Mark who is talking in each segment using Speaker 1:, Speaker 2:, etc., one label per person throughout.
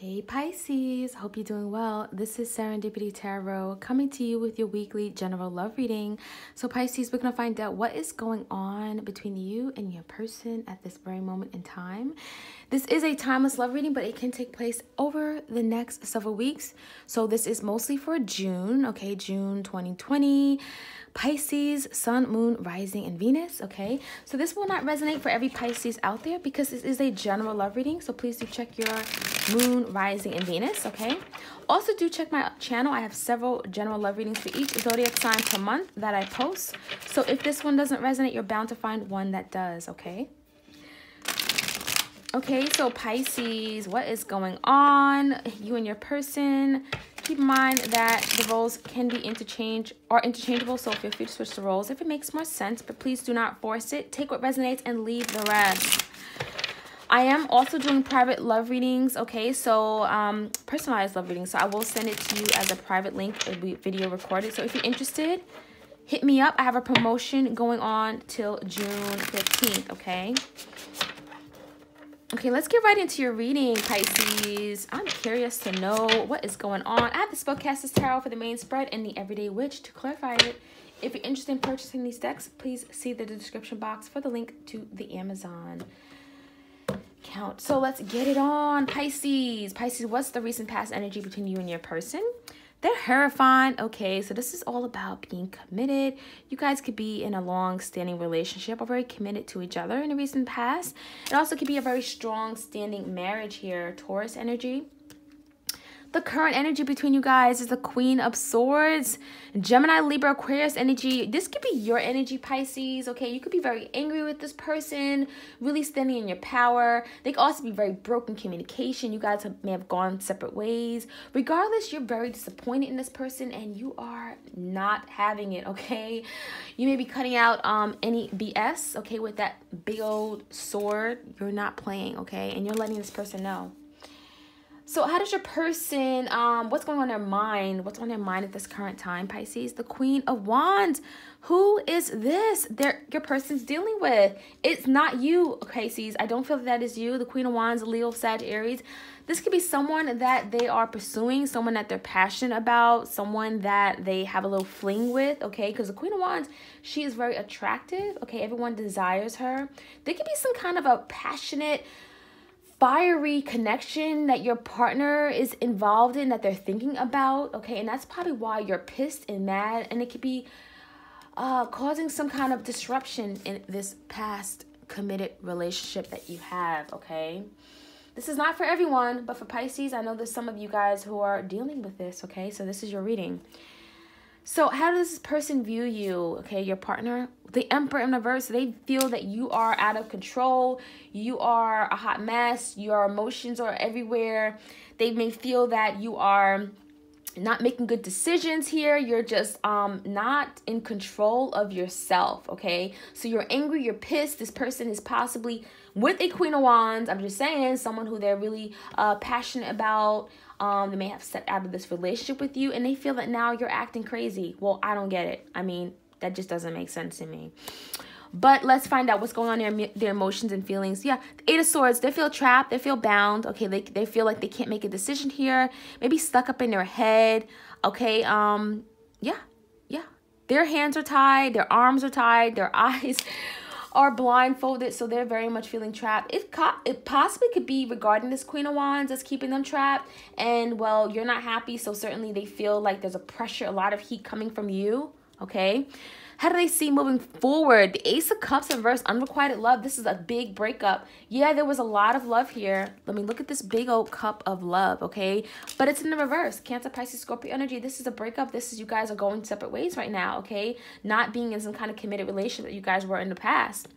Speaker 1: Hey Pisces, hope you're doing well. This is Serendipity Tarot coming to you with your weekly general love reading. So, Pisces, we're going to find out what is going on between you and your person at this very moment in time. This is a timeless love reading, but it can take place over the next several weeks. So, this is mostly for June, okay, June 2020. Pisces, Sun, Moon, Rising, and Venus. Okay, so this will not resonate for every Pisces out there because this is a general love reading. So please do check your Moon, Rising, and Venus. Okay, also do check my channel. I have several general love readings for each zodiac sign per month that I post. So if this one doesn't resonate, you're bound to find one that does. Okay. Okay, so Pisces, what is going on? You and your person keep in mind that the roles can be interchange or interchangeable, so feel free to switch the roles if it makes more sense, but please do not force it. Take what resonates and leave the rest. I am also doing private love readings, okay? So, um, personalized love readings. So I will send it to you as a private link, a video recorded. So if you're interested, hit me up. I have a promotion going on till June 15th, okay? Okay, let's get right into your reading, Pisces. I'm curious to know what is going on. I have the Spellcasters Tarot for the main spread and the Everyday Witch to clarify it. If you're interested in purchasing these decks, please see the description box for the link to the Amazon account. So let's get it on, Pisces. Pisces, what's the recent past energy between you and your person? The Hierophant. Okay, so this is all about being committed. You guys could be in a long-standing relationship or very committed to each other in the recent past. It also could be a very strong standing marriage here, Taurus energy. The current energy between you guys is the Queen of Swords, Gemini, Libra, Aquarius energy. This could be your energy, Pisces, okay? You could be very angry with this person, really standing in your power. They could also be very broken communication. You guys have, may have gone separate ways. Regardless, you're very disappointed in this person and you are not having it, okay? You may be cutting out um, any BS, okay, with that big old sword. You're not playing, okay? And you're letting this person know. So how does your person, um, what's going on their mind? What's on their mind at this current time, Pisces? The Queen of Wands. Who is this They're, your person's dealing with? It's not you, Pisces. I don't feel that, that is you. The Queen of Wands, Leo, Sag, Aries. This could be someone that they are pursuing, someone that they're passionate about, someone that they have a little fling with, okay? Because the Queen of Wands, she is very attractive, okay? Everyone desires her. There could be some kind of a passionate fiery connection that your partner is involved in that they're thinking about okay? And that's probably why you're pissed and mad and it could be uh, causing some kind of disruption in this past committed relationship that you have okay? This is not for everyone but for pisces i know there's some of you guys who are dealing with this okay? So this is your reading so how does this person view you? Okay, your partner, the Emperor in reverse, they feel that you are out of control. You are a hot mess. Your emotions are everywhere. They may feel that you are not making good decisions here you're just um not in control of yourself okay so you're angry you're pissed this person is possibly with a queen of wands i'm just saying someone who they're really uh passionate about um, they may have stepped out of this relationship with you and they feel that now you're acting crazy. Well, I don't get it. I mean, that just doesn't make sense to me. But let's find out what's going on in their, their emotions and feelings. Yeah, the Eight of Swords, they feel trapped. They feel bound. Okay, they, they feel like they can't make a decision here. Maybe stuck up in their head. Okay, um, yeah, yeah. Their hands are tied. Their arms are tied. Their eyes are blindfolded, so they're very much feeling trapped. It, it possibly could be regarding this Queen of Wands that's keeping them trapped. And, well, you're not happy, so certainly they feel like there's a pressure, a lot of heat coming from you, okay? How do they see moving forward? The Ace of Cups in reverse, unrequited love. This is a big breakup. Yeah, there was a lot of love here. Let me look at this big old cup of love, okay? But it's in the reverse. Cancer, Pisces, Scorpio energy. This is a breakup. This is you guys are going separate ways right now, okay? Not being in some kind of committed relationship that you guys were in the past.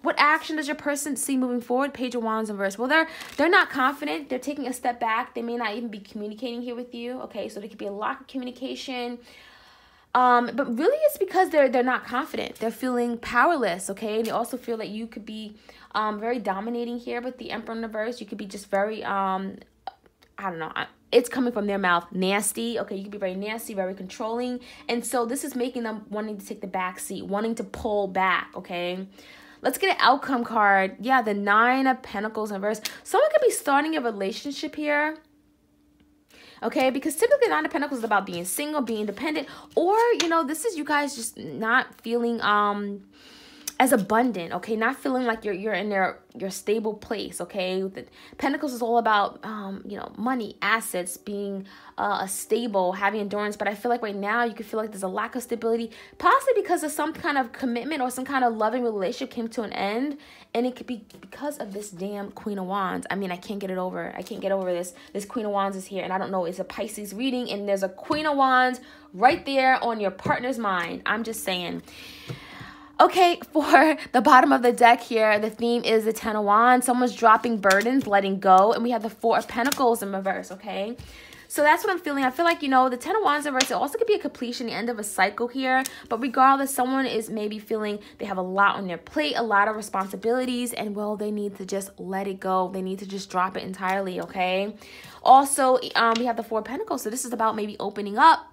Speaker 1: What action does your person see moving forward? Page of Wands in reverse. Well, they're they're not confident. They're taking a step back. They may not even be communicating here with you. Okay, so there could be a lack of communication. Um, but really it's because they're they're not confident. They're feeling powerless, okay? And they also feel that you could be um very dominating here with the Emperor in reverse. You could be just very um I don't know. It's coming from their mouth, nasty. Okay, you could be very nasty, very controlling. And so this is making them wanting to take the back seat, wanting to pull back, okay? Let's get an outcome card. Yeah, the Nine of Pentacles in reverse. Someone could be starting a relationship here Okay, because typically Nine of Pentacles is about being single, being independent, or you know, this is you guys just not feeling um as abundant okay? Not feeling like you're you're in their your stable place okay? The pentacles is all about um you know money assets being uh stable having endurance. But i feel like right now you could feel like there's a lack of stability possibly because of some kind of commitment or some kind of loving relationship came to an end. And it could be because of this damn queen of wands. I mean i can't get it over i can't get over this this queen of wands is here. And i don't know it's a pisces reading and there's a queen of wands right there on your partner's mind. I'm just saying Okay, for the bottom of the deck here, the theme is the Ten of Wands. Someone's dropping burdens, letting go. And we have the Four of Pentacles in reverse, okay? So that's what I'm feeling. I feel like, you know, the Ten of Wands in reverse, it also could be a completion, the end of a cycle here. But regardless, someone is maybe feeling they have a lot on their plate, a lot of responsibilities, and, well, they need to just let it go. They need to just drop it entirely, okay? Also, um, we have the Four of Pentacles. So this is about maybe opening up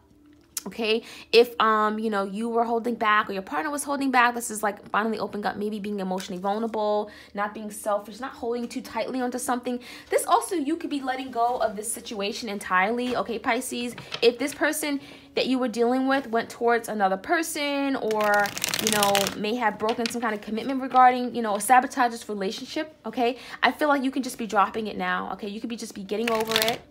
Speaker 1: okay? If um you know you were holding back or your partner was holding back this is like finally opening up maybe being emotionally vulnerable not being selfish not holding too tightly onto something. This also you could be letting go of this situation entirely okay pisces? If this person that you were dealing with went towards another person or you know may have broken some kind of commitment regarding you know a sabotage this relationship okay? I feel like you can just be dropping it now okay? You could be just be getting over it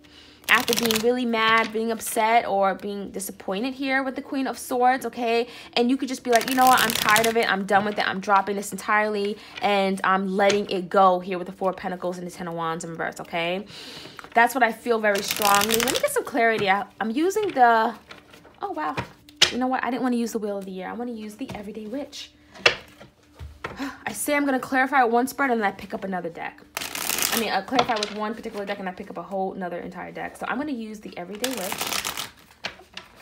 Speaker 1: after being really mad, being upset, or being disappointed here with the Queen of Swords, okay? And you could just be like, you know what, I'm tired of it. I'm done with it. I'm dropping this entirely, and I'm letting it go here with the Four of Pentacles and the Ten of Wands in reverse, okay? That's what I feel very strongly. Let me get some clarity. I, I'm using the... Oh, wow. You know what? I didn't want to use the Wheel of the Year. I want to use the Everyday Witch. I say I'm going to clarify one spread, and then I pick up another deck. I mean, I clarify with one particular deck and I pick up a whole another entire deck. So I'm going to use the Everyday Witch.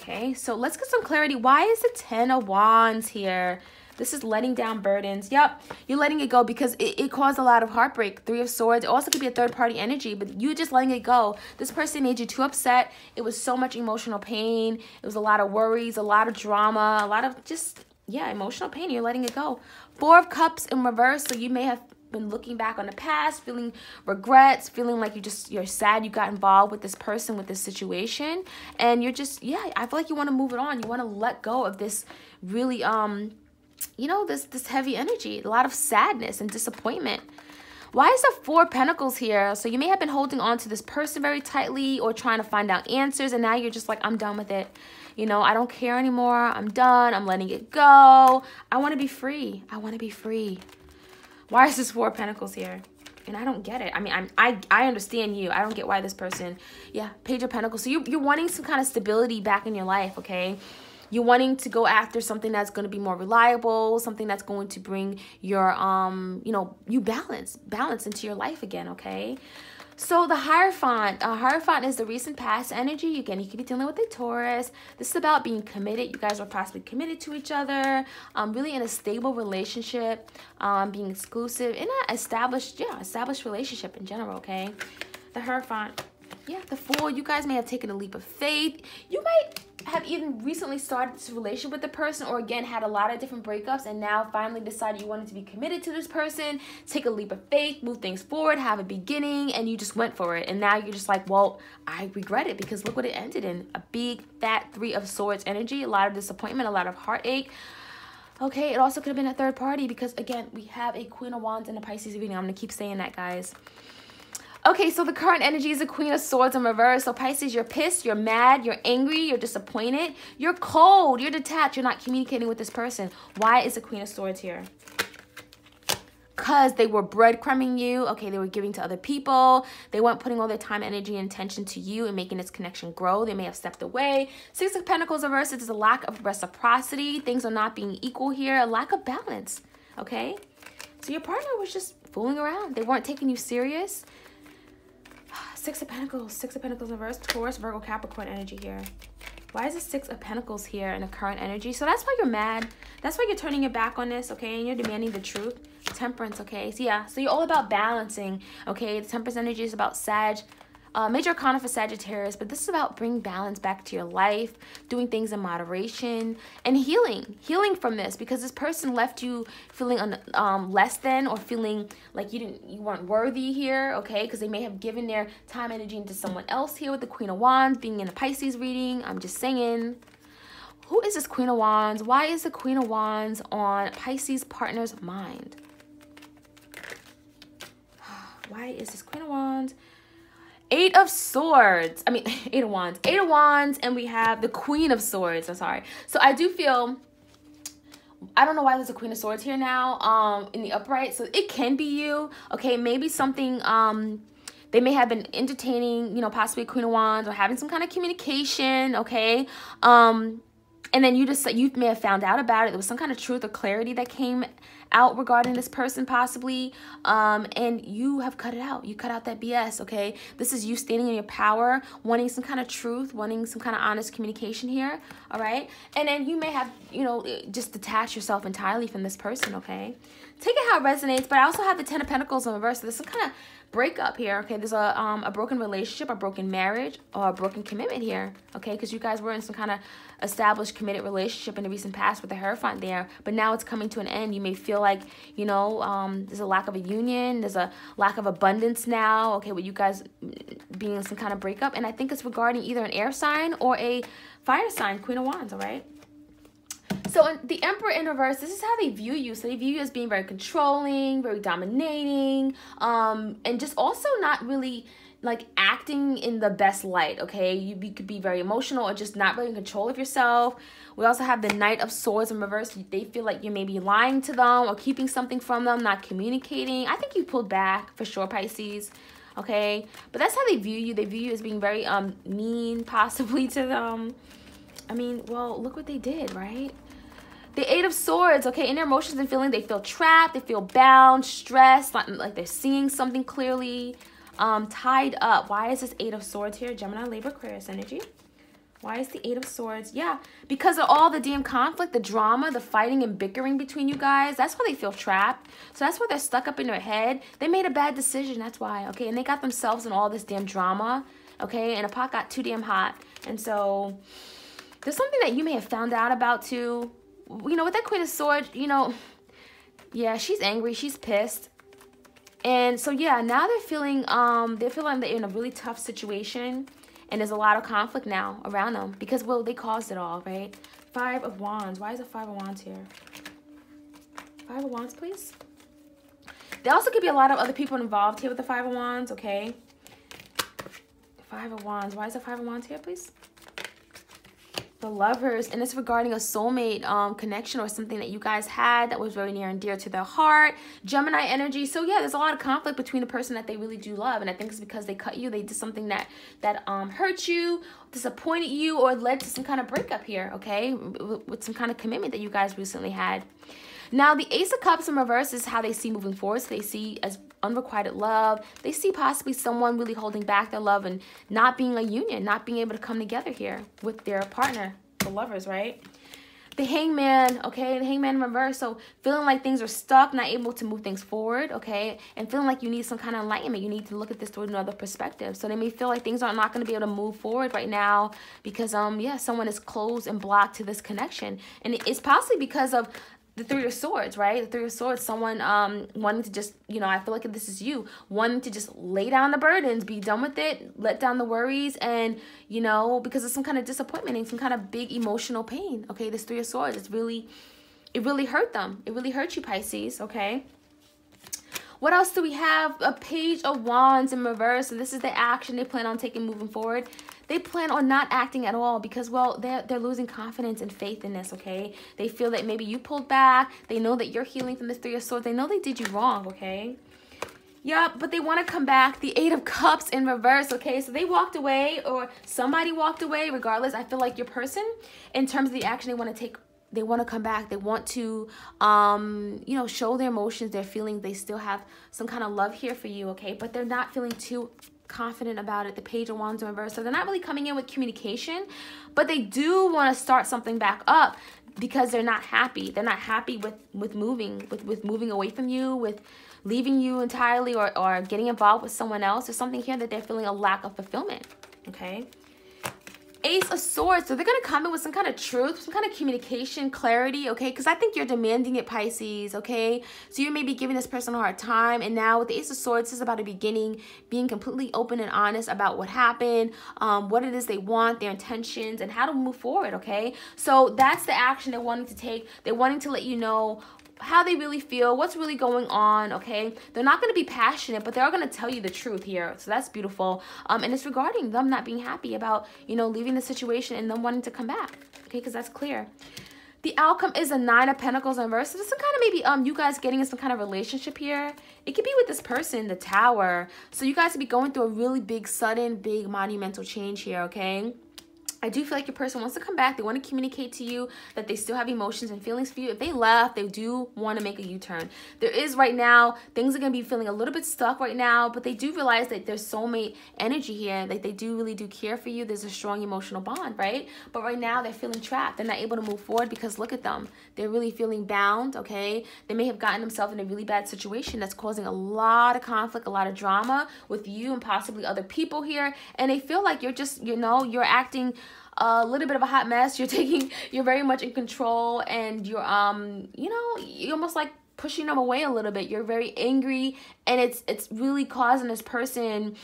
Speaker 1: Okay, so let's get some clarity. Why is the Ten of Wands here? This is letting down burdens. Yep, you're letting it go because it, it caused a lot of heartbreak. Three of Swords. It also could be a third-party energy, but you just letting it go. This person made you too upset. It was so much emotional pain. It was a lot of worries, a lot of drama, a lot of just, yeah, emotional pain. You're letting it go. Four of Cups in reverse, so you may have been looking back on the past, feeling regrets, feeling like you just you're sad you got involved with this person, with this situation, and you're just yeah, I feel like you want to move it on. You want to let go of this really um you know, this this heavy energy, a lot of sadness and disappointment. Why is there four pentacles here? So you may have been holding on to this person very tightly or trying to find out answers and now you're just like, I'm done with it. You know, I don't care anymore. I'm done. I'm letting it go. I want to be free. I want to be free. Why is this Four of Pentacles here? And I don't get it. I mean, I'm, I I understand you. I don't get why this person, yeah, Page of Pentacles. So you, you're wanting some kind of stability back in your life, okay? You're wanting to go after something that's going to be more reliable, something that's going to bring your, um, you know, you balance, balance into your life again, okay? So the Hierophant, uh, Hierophant is the recent past energy. Again, you could be dealing with a Taurus. This is about being committed. You guys are possibly committed to each other, um, really in a stable relationship, um, being exclusive, in an established, yeah, established relationship in general, okay? The Hierophant, yeah, the Fool, you guys may have taken a leap of faith. You might have even recently started this relationship with the person or again had a lot of different breakups and now finally decided you wanted to be committed to this person, take a leap of faith, move things forward, have a beginning, and you just went for it. And now you're just like, well, I regret it because look what it ended in. A big fat three of swords energy, a lot of disappointment, a lot of heartache. Okay, it also could have been a third party because again, we have a Queen of Wands and a Pisces reading. I'm gonna keep saying that, guys. Okay, so the current energy is the Queen of Swords in reverse. So Pisces, you're pissed, you're mad, you're angry, you're disappointed, you're cold, you're detached, you're not communicating with this person. Why is the Queen of Swords here? Because they were breadcrumbing you. Okay, they were giving to other people. They weren't putting all their time, energy, and attention to you and making this connection grow. They may have stepped away. Six of Pentacles reverse is a lack of reciprocity. Things are not being equal here. A lack of balance. Okay? So your partner was just fooling around. They weren't taking you serious. Six of Pentacles, Six of Pentacles reverse, Taurus, Virgo, Capricorn energy here. Why is the Six of Pentacles here in the current energy? So that's why you're mad. That's why you're turning your back on this, okay? And you're demanding the truth. Temperance, okay? So yeah, so you're all about balancing, okay? The Temperance energy is about Sag, uh, major arcana for Sagittarius, but this is about bringing balance back to your life, doing things in moderation, and healing. Healing from this because this person left you feeling un, um, less than or feeling like you didn't you weren't worthy here, okay? Because they may have given their time energy into someone else here with the Queen of Wands being in a Pisces reading. I'm just saying. Who is this Queen of Wands? Why is the Queen of Wands on Pisces partner's mind? Why is this Queen of Wands? Eight of Swords. I mean, Eight of Wands. Eight of Wands, and we have the Queen of Swords. I'm sorry. So I do feel... I don't know why there's a Queen of Swords here now um, in the upright. So it can be you. Okay, maybe something... Um, they may have been entertaining, you know, possibly Queen of Wands or having some kind of communication, okay? Um, and then you just you may have found out about it. There was some kind of truth or clarity that came out regarding this person possibly. Um, and you have cut it out. You cut out that bs okay? This is you standing in your power wanting some kind of truth wanting some kind of honest communication here all right? And then you may have you know just detach yourself entirely from this person okay? Take it how it resonates but i also have the ten of pentacles in reverse. So there's some kind of breakup here okay? There's a um a broken relationship a broken marriage or a broken commitment here okay? Because you guys were in some kind of established committed relationship in the recent past with the hierophant there but now it's coming to an end. You may feel like you know um there's a lack of a union there's a lack of abundance now okay with you guys being in some kind of breakup. And i think it's regarding either an air sign or a fire sign queen of wands all right so in the Emperor in reverse, this is how they view you. So they view you as being very controlling, very dominating, um, and just also not really like acting in the best light, okay? You, you could be very emotional or just not really in control of yourself. We also have the Knight of Swords in reverse. They feel like you may be lying to them or keeping something from them, not communicating. I think you pulled back for sure, Pisces okay but that's how they view you they view you as being very um mean possibly to them i mean well look what they did right the Eight of Swords, okay, in their emotions and feeling, they feel trapped, they feel bound, stressed, like, like they're seeing something clearly, um, tied up. Why is this Eight of Swords here? Gemini, Libra, Aquarius energy. Why is the Eight of Swords? Yeah, because of all the damn conflict, the drama, the fighting and bickering between you guys. That's why they feel trapped. So that's why they're stuck up in their head. They made a bad decision. That's why. Okay, and they got themselves in all this damn drama. Okay, and a pot got too damn hot. And so there's something that you may have found out about too you know, with that Queen of Swords, you know, yeah, she's angry. She's pissed. And so, yeah, now they're feeling, um, they're feeling they're in a really tough situation. And there's a lot of conflict now around them because, well, they caused it all, right? Five of Wands. Why is a Five of Wands here? Five of Wands, please. There also could be a lot of other people involved here with the Five of Wands, okay? Five of Wands. Why is the Five of Wands here, please? The lovers and it's regarding a soulmate um, connection or something that you guys had that was very near and dear to their heart. Gemini energy. So yeah there's a lot of conflict between the person that they really do love and i think it's because they cut you. They did something that that um hurt you disappointed you or led to some kind of breakup here okay with, some kind of commitment that you guys recently had. Now the ace of cups in reverse is how they see moving forward. So they see as unrequited love. They see possibly someone really holding back their love and not being a union, not being able to come together here with their partner, the lovers, right? The hangman, okay, the hangman in reverse. So feeling like things are stuck, not able to move things forward, okay, and feeling like you need some kind of enlightenment. You need to look at this through another perspective. So they may feel like things are not going to be able to move forward right now because, um, yeah, someone is closed and blocked to this connection, and it's possibly because of the three of swords right? The three of swords someone um wanting to just you know i feel like this is you wanting to just lay down the burdens be done with it let down the worries and you know because of some kind of disappointment and some kind of big emotional pain okay? This three of swords it's really it really hurt them. It really hurt you pisces okay what else do we have? A page of wands in reverse. And this is the action they plan on taking moving forward they plan on not acting at all because well they're, they're losing confidence and faith in this okay they feel that maybe you pulled back they know that you're healing from the three of swords they know they did you wrong okay Yep, but they want to come back. The Eight of Cups in reverse, okay? So they walked away or somebody walked away. Regardless, I feel like your person, in terms of the action they want to take, they want to come back. They want to, um, you know, show their emotions, their feelings. They still have some kind of love here for you, okay? But they're not feeling too confident about it. The page of wands reverse. So they're not really coming in with communication, but they do want to start something back up because they're not happy. They're not happy with with moving, with with moving away from you, with leaving you entirely or, or getting involved with someone else. There's something here that they're feeling a lack of fulfillment. Okay. Ace of Swords. So they're going to come in with some kind of truth, some kind of communication, clarity, okay? Because I think you're demanding it, Pisces, okay? So you may be giving this person a hard time. And now with the Ace of Swords, this is about a beginning, being completely open and honest about what happened, um, what it is they want, their intentions, and how to move forward, okay? So that's the action they're wanting to take. They're wanting to let you know how they really feel, what's really going on, okay? They're not going to be passionate, but they're going to tell you the truth here. So that's beautiful. Um, and it's regarding them not being happy about, you know, leaving the situation and them wanting to come back, okay? Because that's clear. The outcome is a nine of pentacles in reverse. So this is kind of maybe um you guys getting in some kind of relationship here. It could be with this person, the tower. So you guys could be going through a really big, sudden, big, monumental change here, okay? I do feel like your person wants to come back. They want to communicate to you that they still have emotions and feelings for you. If they left, they do want to make a U-turn. There is right now, things are going to be feeling a little bit stuck right now, but they do realize that there's soulmate energy here. Like they do really do care for you. There's a strong emotional bond, right? But right now they're feeling trapped. They're not able to move forward because look at them. They're really feeling bound, okay? They may have gotten themselves in a really bad situation that's causing a lot of conflict, a lot of drama with you and possibly other people here. And they feel like you're just, you know, you're acting a little bit of a hot mess. You're taking, you're very much in control and you're, um, you know, you're almost like pushing them away a little bit. You're very angry and it's, it's really causing this person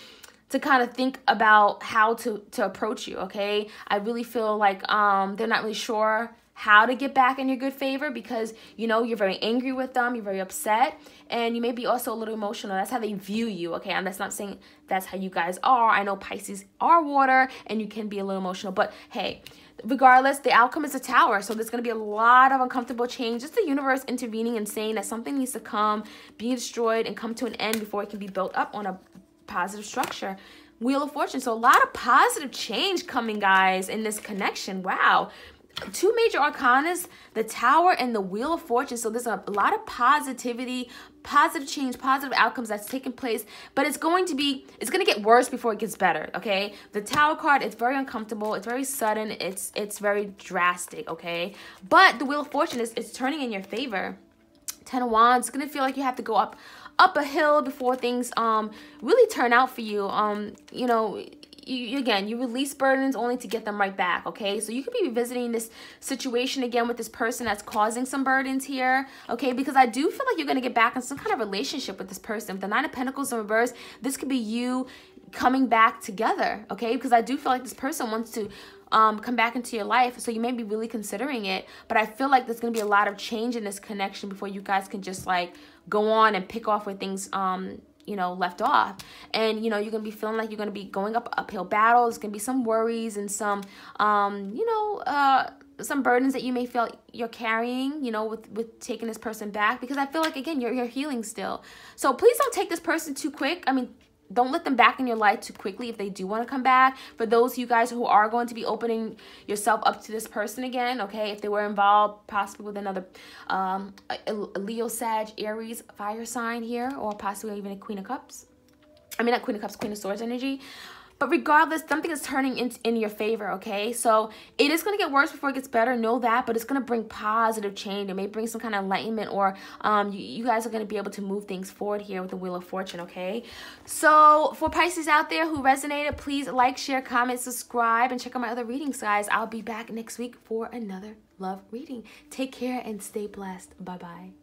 Speaker 1: to kind of think about how to, to approach you. Okay. I really feel like, um, they're not really sure how to get back in your good favor because you know you're very angry with them you're very upset and you may be also a little emotional. That's how they view you okay? And that's not saying that's how you guys are. I know pisces are water and you can be a little emotional but hey regardless the outcome is a tower so there's going to be a lot of uncomfortable change. Just the universe intervening and saying that something needs to come be destroyed and come to an end before it can be built up on a positive structure. Wheel of fortune so a lot of positive change coming guys in this connection. Wow two major arcanas the tower and the wheel of fortune. So there's a, lot of positivity positive change positive outcomes that's taking place but it's going to be it's going to get worse before it gets better okay? The tower card it's very uncomfortable it's very sudden it's it's very drastic okay? But the wheel of fortune is it's turning in your favor. Ten of wands it's going to feel like you have to go up up a hill before things um really turn out for you. Um you know you, again, you release burdens only to get them right back, okay? So you could be revisiting this situation again with this person that's causing some burdens here, okay? Because I do feel like you're going to get back in some kind of relationship with this person. With the Nine of Pentacles in reverse, this could be you coming back together, okay? Because I do feel like this person wants to um, come back into your life. So you may be really considering it. But I feel like there's going to be a lot of change in this connection before you guys can just like go on and pick off where things um, you know, left off. And, you know, you're to be feeling like you're to be going up uphill battles. To be some worries and some, um, you know, uh, some burdens that you may feel you're carrying, you know, with, with taking this person back. Because I feel like, again, you're, you're healing still. So please don't take this person too quick. I mean, don't let them back in your life too quickly if they do want to come back. For those of you guys who are going to be opening yourself up to this person again, okay, if they were involved possibly with another um, Leo, Sag, Aries, fire sign here, or possibly even a Queen of Cups. I mean, not Queen of Cups, Queen of Swords energy. But regardless, something is turning in, in your favor, okay? So it is going to get worse before it gets better. Know that, but it's going to bring positive change. It may bring some kind of enlightenment or um, you, you guys are going to be able to move things forward here with the Wheel of Fortune, okay? So for Pisces out there who resonated, please like, share, comment, subscribe, and check out my other readings, guys. I'll be back next week for another love reading. Take care and stay blessed. Bye-bye.